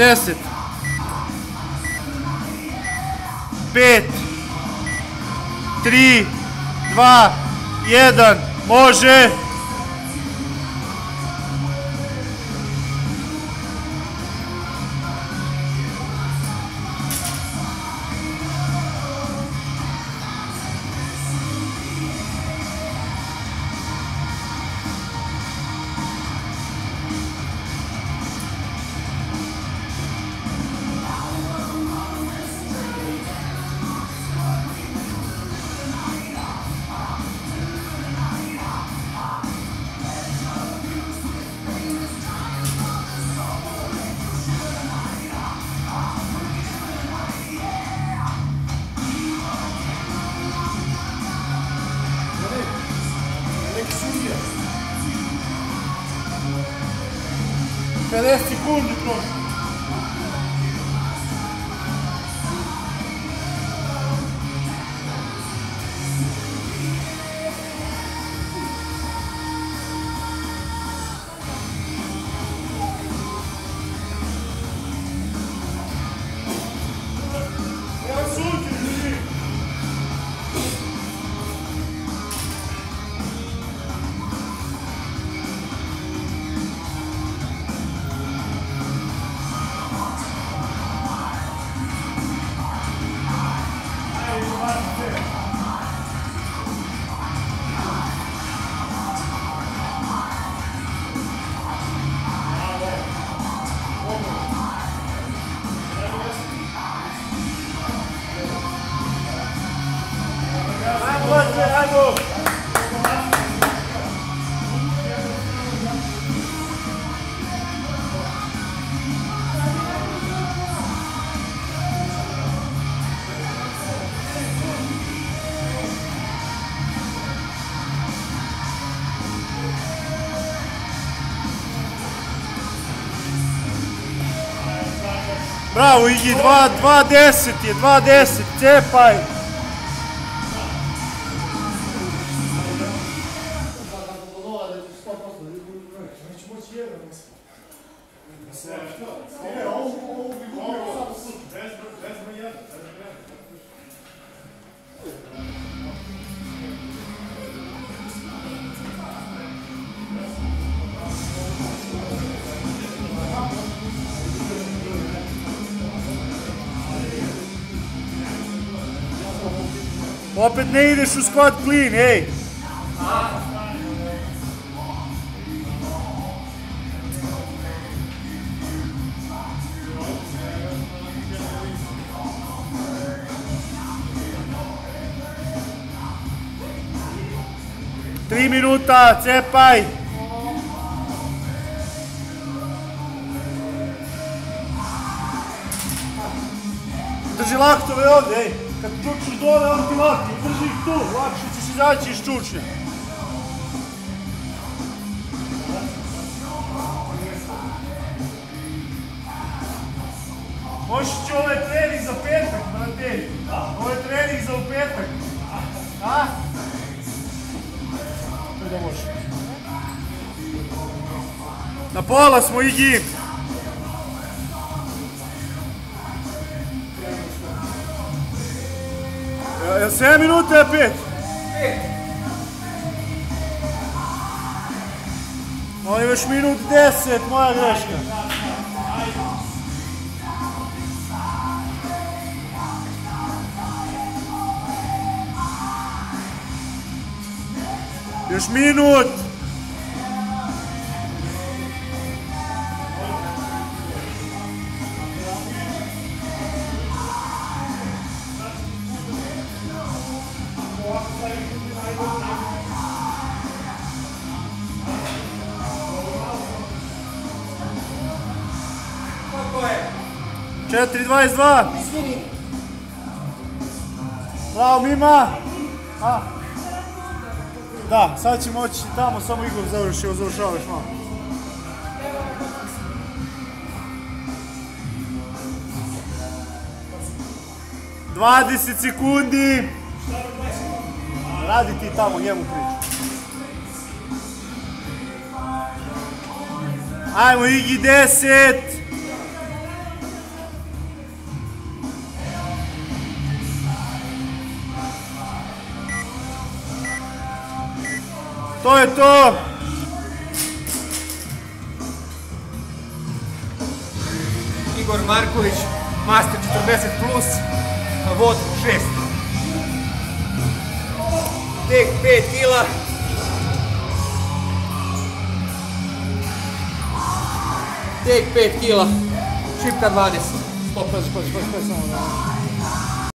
10 5 3 2 1 Može! Pelé, segundo, trouxa. Bravo, Igi, 2-10 je, 2-10, cepaj! Opet ne ideš u squat clean, ej! Tri minuta, cepaj! Drži laktove ovdje, ej! Kad čučneš dole, on ti lakti, drži ih tu, lakše ćeš izaći iz čučnja. Možeš će ovaj trening za petak, brate. Ovo je trening za u petak. A? Da može. Na pola smo, Igi. Jel É sem a minute, Pete. Oni već minut 10, moja greška. Još minutos. Četiri, dvajest dva. Bravo, Mima. A. Da, sad će moći tamo, samo Igor završi, završavaš malo. Dvadeset sekundi raditi tamo njemu priču. Ajmo, Igi, deset! To je to! Igor Marković, master 40+, plus, vod 6. Tek 5 kila. Tek 5 kila, šipka 20. Pazi, pazi, pazi, pazi, samo da.